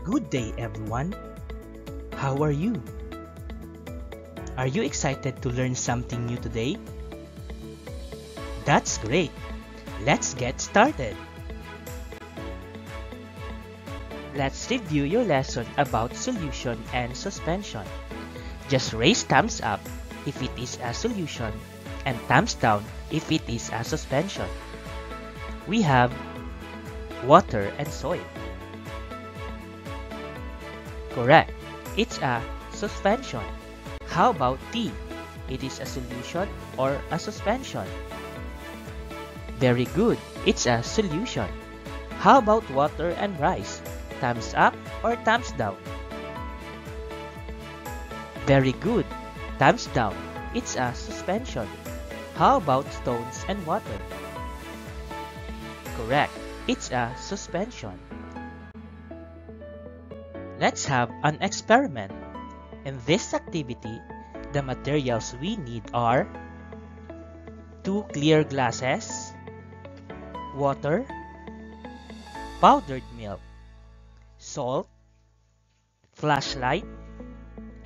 Good day, everyone. How are you? Are you excited to learn something new today? That's great. Let's get started. Let's review your lesson about solution and suspension. Just raise thumbs up if it is a solution and thumbs down if it is a suspension. We have water and soil. Correct. It's a suspension. How about tea? It is a solution or a suspension? Very good. It's a solution. How about water and rice? Thumbs up or thumbs down? Very good. Thumbs down. It's a suspension. How about stones and water? Correct. It's a suspension. Let's have an experiment. In this activity, the materials we need are two clear glasses, water, powdered milk, salt, flashlight,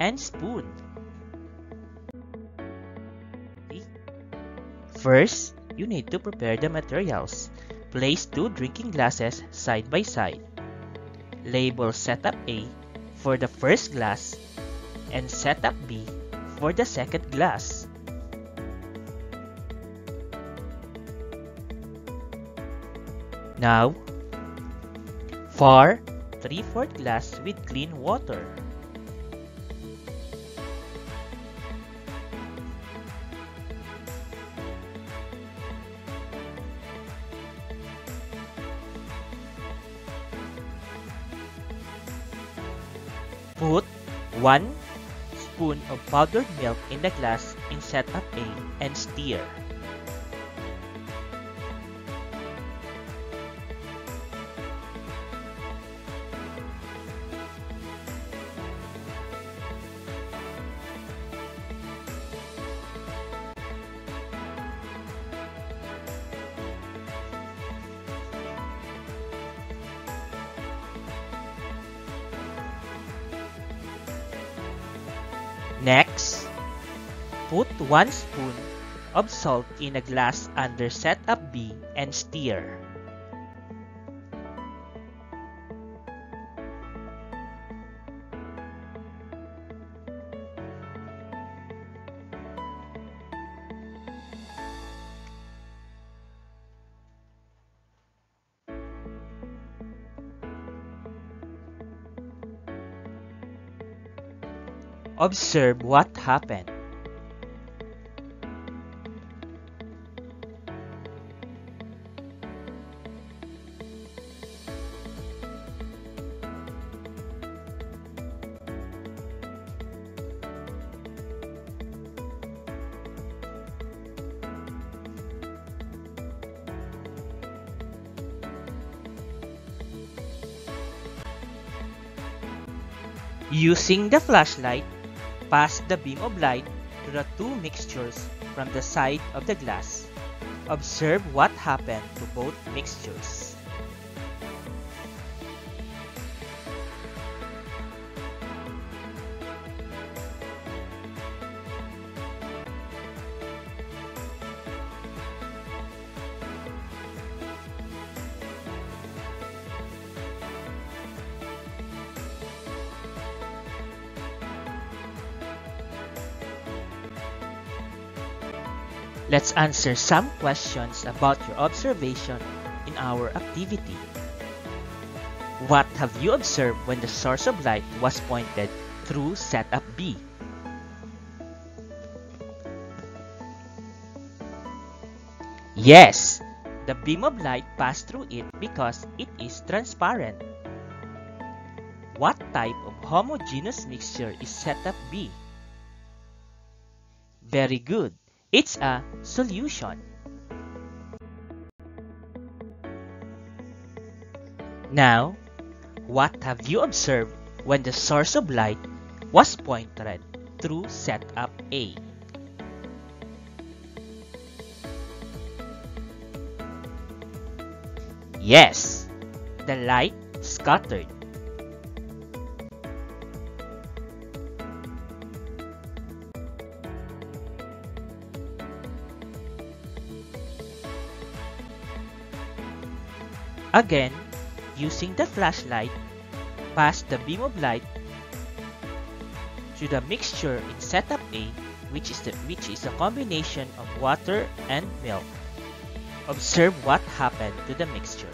and spoon. First, you need to prepare the materials. Place two drinking glasses side by side. Label setup A for the first glass and setup B for the second glass. Now, for 3 4 glass with clean water. Put 1 spoon of powdered milk in the glass in setup A and stir. Next, put 1 spoon of salt in a glass under setup B and stir. Observe what happened. Using the flashlight, pass the beam of light to the two mixtures from the side of the glass. Observe what happened to both mixtures. Let's answer some questions about your observation in our activity. What have you observed when the source of light was pointed through setup B? Yes, the beam of light passed through it because it is transparent. What type of homogeneous mixture is setup B? Very good. It's a solution. Now, what have you observed when the source of light was pointed through setup A? Yes, the light scattered. Again, using the flashlight, pass the beam of light to the mixture in setup A which is, the, which is a combination of water and milk. Observe what happened to the mixture.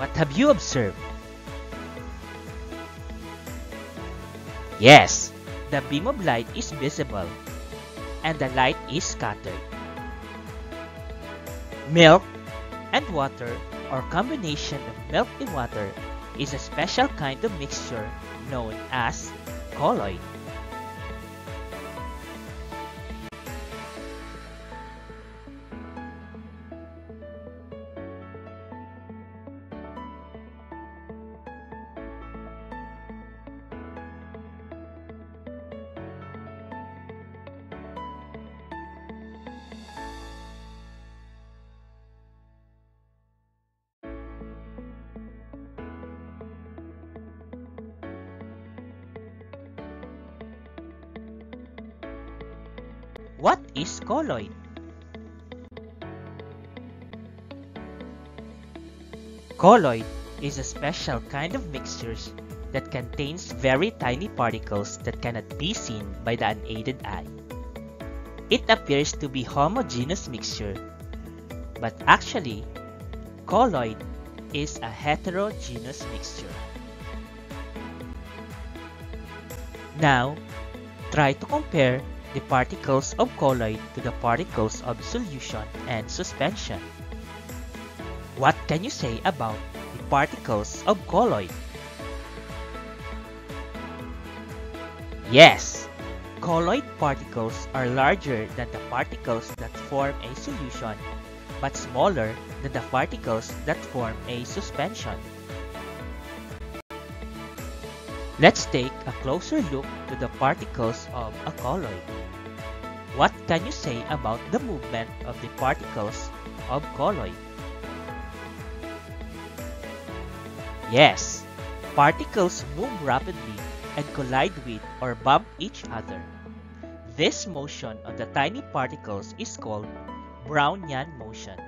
What have you observed? Yes, the beam of light is visible and the light is scattered. Milk and water or combination of milk and water is a special kind of mixture known as colloid. What is colloid? Colloid is a special kind of mixtures that contains very tiny particles that cannot be seen by the unaided eye. It appears to be homogeneous mixture, but actually, colloid is a heterogeneous mixture. Now, try to compare the particles of colloid to the particles of solution and suspension. What can you say about the particles of colloid? Yes, colloid particles are larger than the particles that form a solution, but smaller than the particles that form a suspension. Let's take a closer look to the particles of a colloid. What can you say about the movement of the particles of colloid? Yes, particles move rapidly and collide with or bump each other. This motion of the tiny particles is called Brownian motion.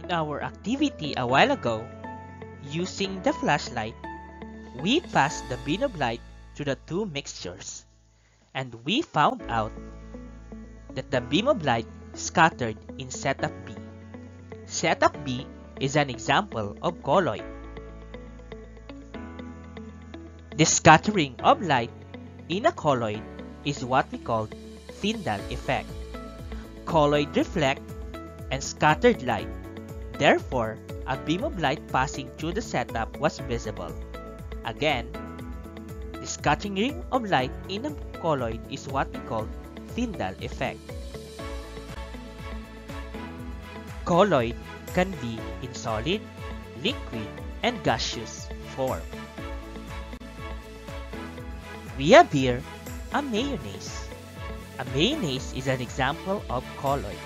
In our activity a while ago, using the flashlight, we passed the beam of light to the two mixtures, and we found out that the beam of light scattered in setup B. Setup B is an example of colloid. The scattering of light in a colloid is what we call Tyndall effect. Colloid reflect and scattered light. Therefore, a beam of light passing through the setup was visible. Again, the scattering ring of light in a colloid is what we call Tyndall effect. Colloid can be in solid, liquid, and gaseous form. We have here a mayonnaise. A mayonnaise is an example of colloid.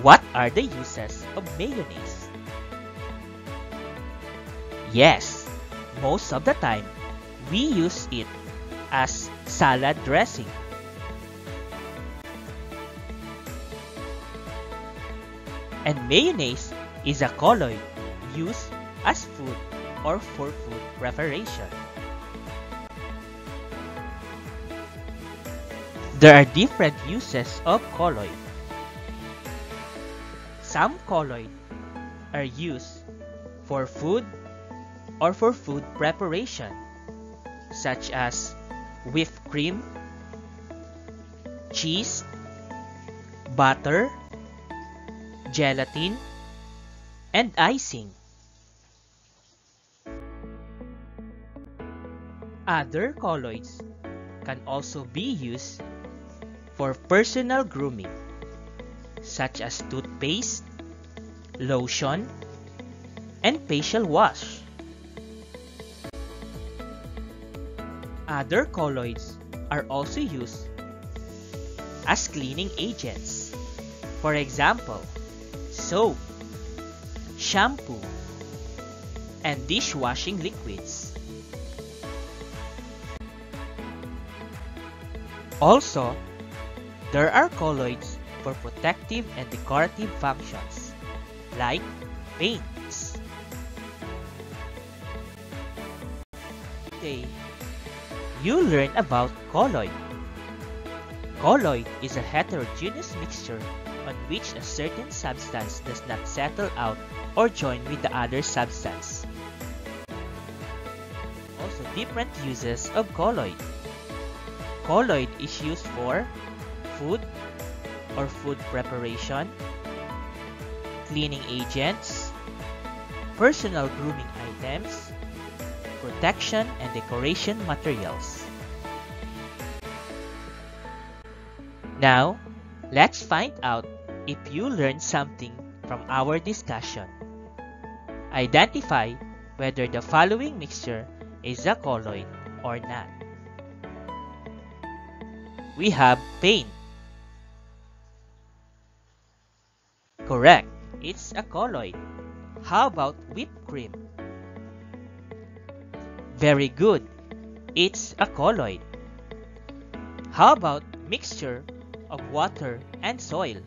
What are the uses of mayonnaise? Yes, most of the time, we use it as salad dressing. And mayonnaise is a colloid used as food or for food preparation. There are different uses of colloid. Some colloid are used for food or for food preparation, such as whipped cream, cheese, butter, gelatin, and icing. Other colloids can also be used for personal grooming, such as toothpaste, lotion, and facial wash. Other colloids are also used as cleaning agents. For example, soap, shampoo, and dishwashing liquids. Also, there are colloids for protective and decorative functions, like paints. Today, you learn about colloid. Colloid is a heterogeneous mixture on which a certain substance does not settle out or join with the other substance. Also different uses of colloid. Colloid is used for food or food preparation, cleaning agents, personal grooming items, protection and decoration materials. Now, let's find out if you learned something from our discussion. Identify whether the following mixture is a colloid or not. We have paint. Correct, it's a colloid. How about whipped cream? Very good, it's a colloid. How about mixture of water and soil?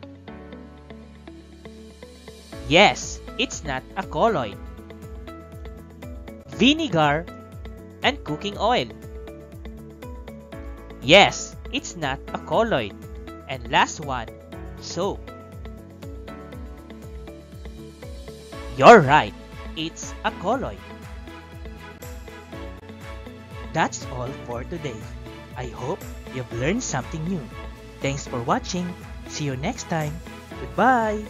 Yes, it's not a colloid. Vinegar and cooking oil. Yes, it's not a colloid. And last one, soap. You're right, it's a colloid. That's all for today. I hope you've learned something new. Thanks for watching. See you next time. Goodbye.